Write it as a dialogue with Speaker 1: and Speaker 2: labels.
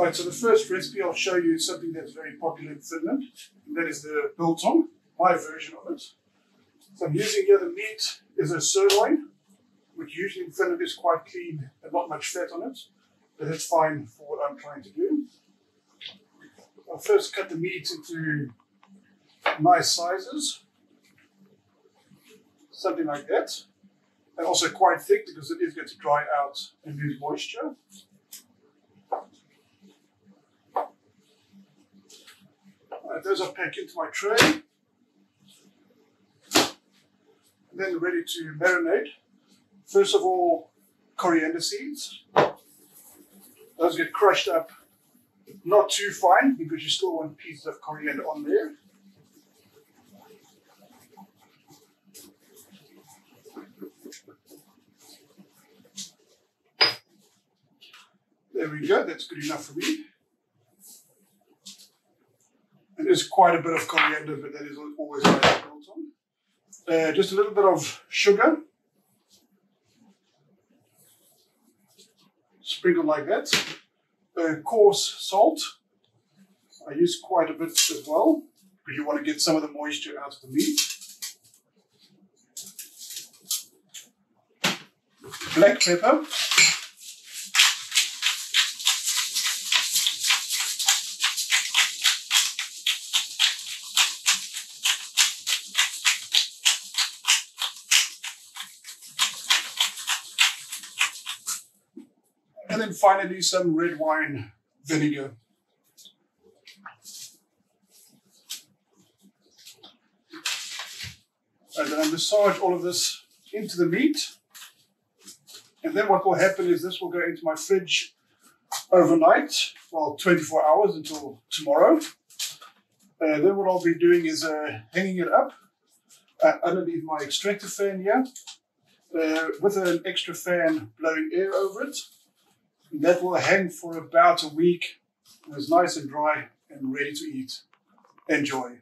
Speaker 1: Right, so the first recipe I'll show you is something that's very popular in Finland, and that is the biltong, my version of it. So I'm using here the meat is a sirloin, which usually in Finland is quite clean and not much fat on it, but it's fine for what I'm trying to do. I'll first cut the meat into nice sizes, something like that, and also quite thick because it is going to dry out and lose moisture. Those are packed into my tray. And then ready to marinate. First of all, coriander seeds. Those get crushed up, not too fine because you still want pieces of coriander on there. There we go, that's good enough for me. And there's quite a bit of coriander, but that is always nice to build on. Uh, just a little bit of sugar. Sprinkle like that. Uh, coarse salt. I use quite a bit as well, because you want to get some of the moisture out of the meat. Black pepper. And then finally some red wine vinegar. And then I massage all of this into the meat. And then what will happen is this will go into my fridge overnight, well, 24 hours until tomorrow. Uh, then what I'll be doing is uh, hanging it up uh, underneath my extractor fan here uh, with an extra fan blowing air over it. That will hang for about a week. It's nice and dry and ready to eat. Enjoy.